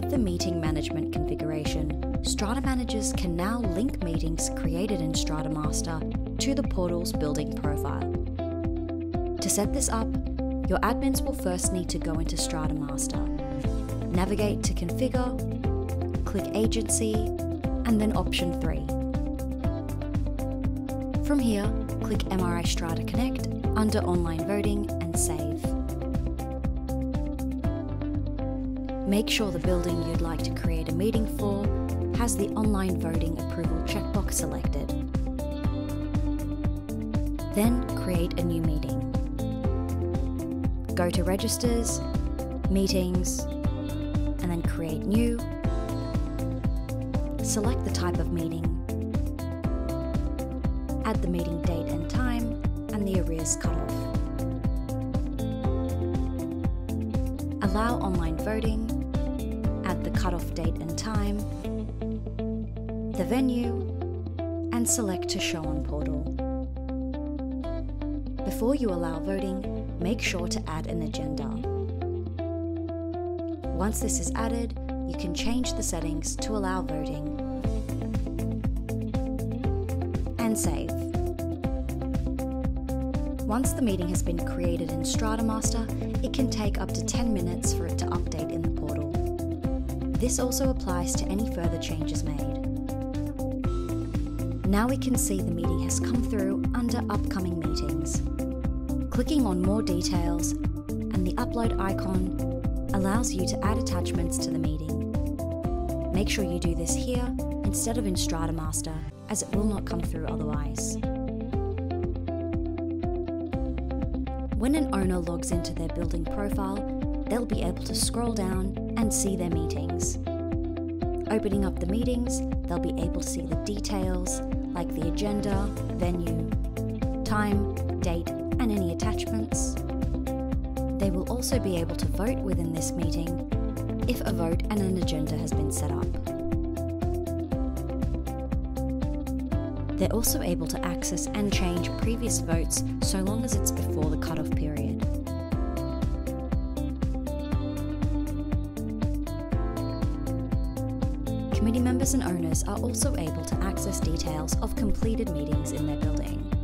with the meeting management configuration, Strata managers can now link meetings created in Strata Master to the portal's building profile. To set this up, your admins will first need to go into Strata Master, navigate to Configure, click Agency, and then Option 3. From here, click MRI Strata Connect under Online Voting and save. Make sure the building you'd like to create a meeting for has the online voting approval checkbox selected. Then create a new meeting. Go to Registers, Meetings, and then Create New. Select the type of meeting. Add the meeting date and time and the arrears cutoff. Allow online voting, cutoff date and time, the venue, and select to show on portal. Before you allow voting, make sure to add an agenda. Once this is added, you can change the settings to allow voting and save. Once the meeting has been created in StrataMaster, it can take up to 10 minutes for it to update in the portal. This also applies to any further changes made. Now we can see the meeting has come through under Upcoming Meetings. Clicking on More Details and the Upload icon allows you to add attachments to the meeting. Make sure you do this here instead of in StrataMaster, as it will not come through otherwise. When an owner logs into their building profile, they'll be able to scroll down and see their meetings. Opening up the meetings, they'll be able to see the details like the agenda, venue, time, date, and any attachments. They will also be able to vote within this meeting if a vote and an agenda has been set up. They're also able to access and change previous votes so long as it's before the Committee members and owners are also able to access details of completed meetings in their building.